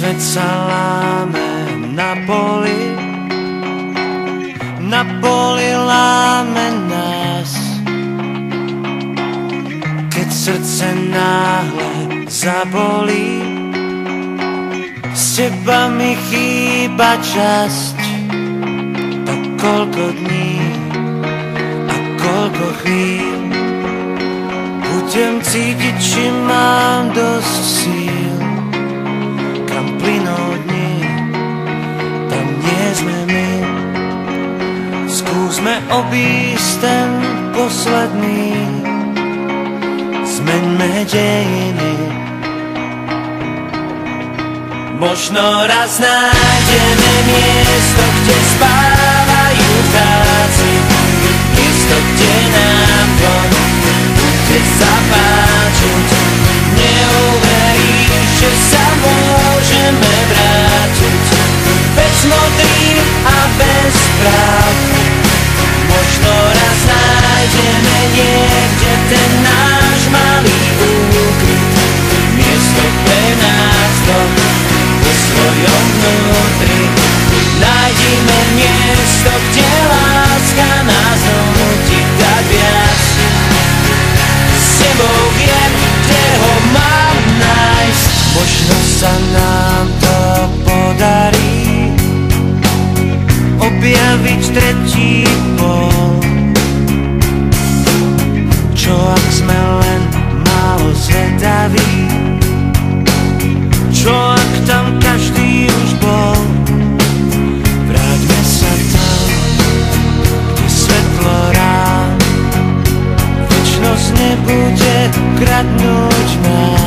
sa láme na poli, na poli láme nás. Keď srdce náhle zabolí, z teba mi chýba časť, tak koľko dní a koľko chvíľ budem cítiť, či mám dosť síl, Skúsme obísť ten posledný, zmeňme dejiny. Možno raz nájdeme miesto, kde spávajú vtáci, miesto, kde nám to bude zapáčiť. Neuveríš, že sa môžeme vrátiť bez modrých a bez práv. Možno sa nám to podarí Objaviť tretí pol? Čo ak sme len málo zvedaví? Čo ak tam každý už bol? Vráťme sa tam, kde svetlo rán Večnosť nebude kradnúť nás